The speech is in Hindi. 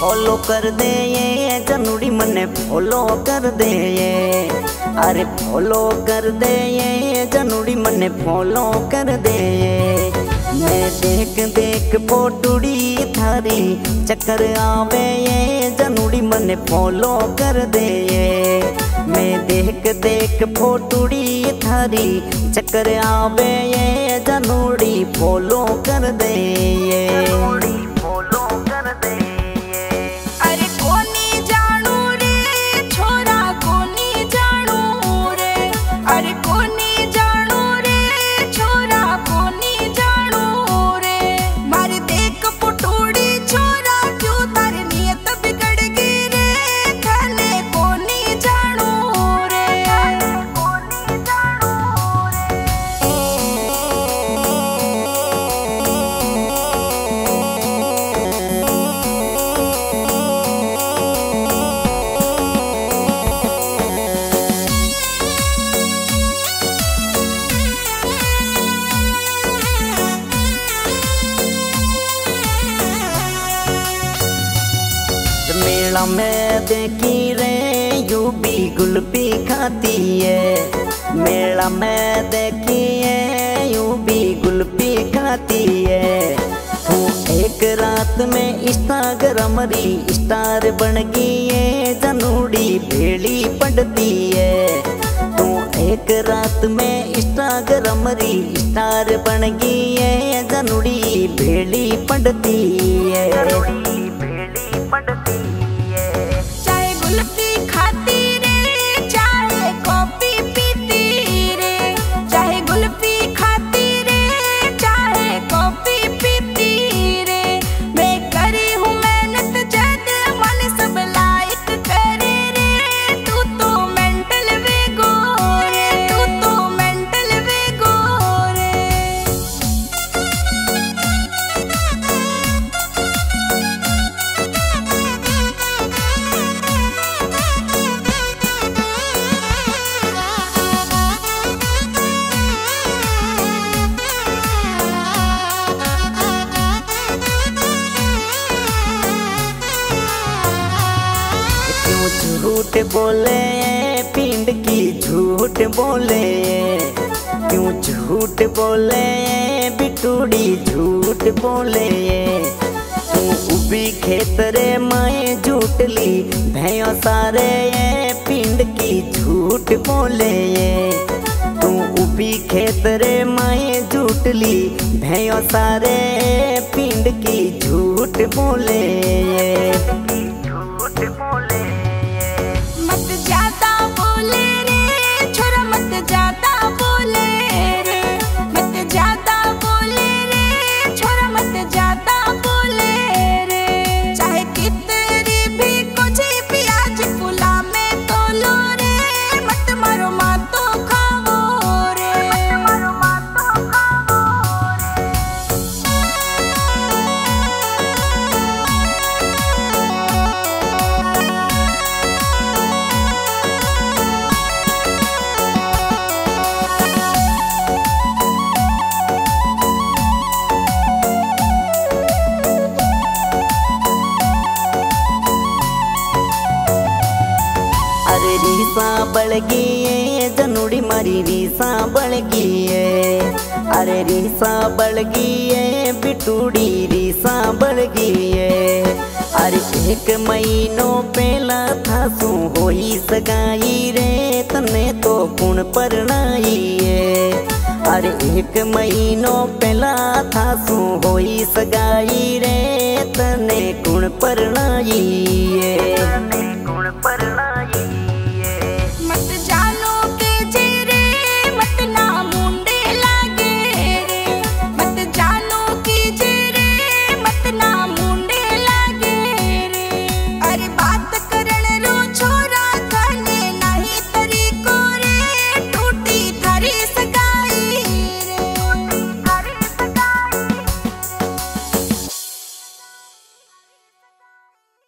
फॉलो कर दे ये जनुड़ी मने फॉलो कर दे ये। अरे फॉलो कर दे ये जनुड़ी मने फॉलो कर दे। मैं देख देख पोटुड़ी थारी, चक्कर आवे ये जनुड़ी मने फॉलो कर दे। मैं देख देख फोटुड़ी थारी, चक्कर आवे ये जनुड़ी फॉलो कर दे। ये मेला में देखी रे यू भी गुलपी खाती है। मेला में देखी है गुलपी खाती है। तू एक रात में इंस्टाग्राम री स्टार बन गई है, जनूड़ी भेड़ी पड़ती है। तू एक रात में इंस्टाग्राम री स्टार बन गई है, जनूड़ी भेड़ी पड़ती है। झूठ बोले, पिंड की झूठ बोले। क्यों झूठ बोले, बिटूड़ी झूठ बोले। तू उबी खेतरे माए झूठ ली भयो सारे पिंड की झूठ बोले। तू उबी खेतरे माए झूठ ली भयो सारे पिंड की झूठ बोले। रीसा बड़गी है जनुड़ी मारी रीसा बड़गी है अरे रीसा बड़गी है बिटूड़ी रीसा बड़गी है अरे एक महीनों पहला था, सू होई सगाई रे तने तो गुण परनाई है अरे एक महीनों पहला था, सू होई सगाई रे तने गुण परनाई है